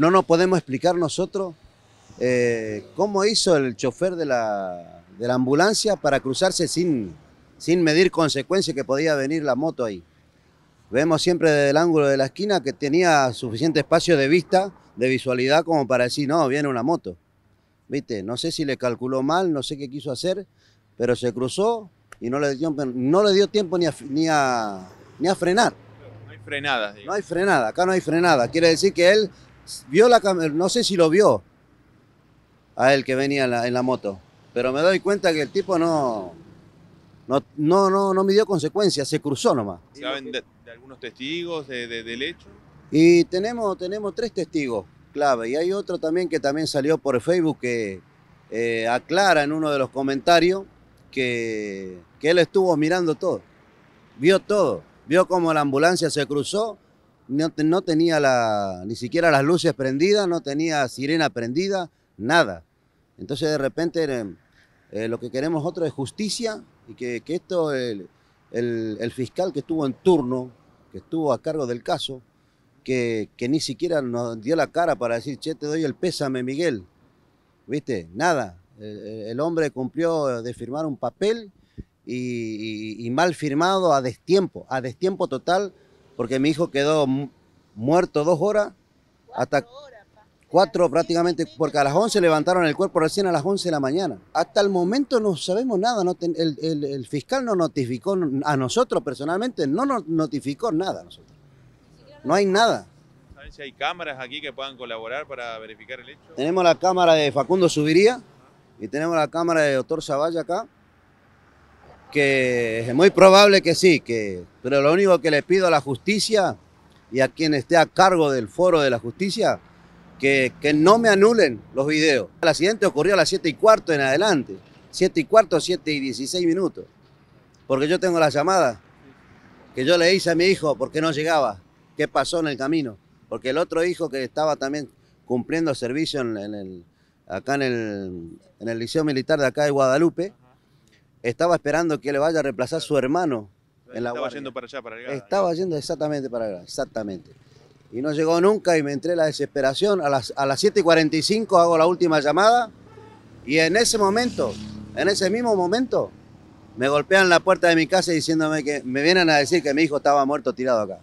no nos podemos explicar nosotros eh, cómo hizo el chofer de la, de la ambulancia para cruzarse sin, sin medir consecuencias que podía venir la moto ahí. Vemos siempre desde el ángulo de la esquina que tenía suficiente espacio de vista, de visualidad, como para decir, no, viene una moto. ¿Viste? No sé si le calculó mal, no sé qué quiso hacer, pero se cruzó y no le dio, no le dio tiempo ni a, ni a, ni a frenar. No hay frenadas. No hay frenada, acá no hay frenada. Quiere decir que él vio la no sé si lo vio a él que venía en la, en la moto, pero me doy cuenta que el tipo no, no, no, no, no midió consecuencias, se cruzó nomás. ¿Saben de, de algunos testigos de, de- del hecho? Y tenemos, tenemos tres testigos clave. Y hay otro también que también salió por Facebook que eh, aclara en uno de los comentarios que, que él estuvo mirando todo. Vio todo. Vio cómo la ambulancia se cruzó. No, no tenía la, ni siquiera las luces prendidas, no tenía sirena prendida, nada. Entonces de repente eh, eh, lo que queremos nosotros es justicia y que, que esto, el, el- fiscal que estuvo en turno, que estuvo a cargo del caso, que, que ni siquiera nos dio la cara para decir, che, te doy el pésame, Miguel. ¿Viste? Nada. El, hombre cumplió de firmar un papel y mal firmado a destiempo, a destiempo total, porque mi hijo quedó mu- muerto dos horas, hasta cuatro prácticamente, porque a las 11 levantaron el cuerpo recién a las 11 de la mañana. Hasta el momento no sabemos nada, no ten- el, el- el fiscal no notificó a nosotros personalmente, no nos notificó nada a nosotros. No hay nada. ¿Saben si hay cámaras aquí que puedan colaborar para verificar el hecho? Tenemos la cámara de Facundo Subiría y tenemos la cámara de doctor Zavalla acá, que es muy probable que sí, que, pero lo único que le pido a la justicia y a quien esté a cargo del foro de la justicia, que, que no me anulen los videos. El accidente ocurrió a las 7 y cuarto en adelante, 7 y cuarto, 7 y 16 minutos, porque yo tengo la llamada que yo le hice a mi hijo porque no llegaba, qué pasó en el camino, porque el otro hijo que estaba también cumpliendo servicio en, el, acá en el, en el Liceo Militar de acá de Guadalupe, estaba esperando que le vaya a reemplazar su hermano en la Estaba guardia. yendo para allá, para allá. Estaba yendo exactamente para allá, exactamente. Y no llegó nunca y me entré en la desesperación. A las, a las 7.45 hago la última llamada y en ese momento, en ese mismo momento, me golpean la puerta de mi casa diciéndome que me vienen a decir que mi hijo estaba muerto tirado acá.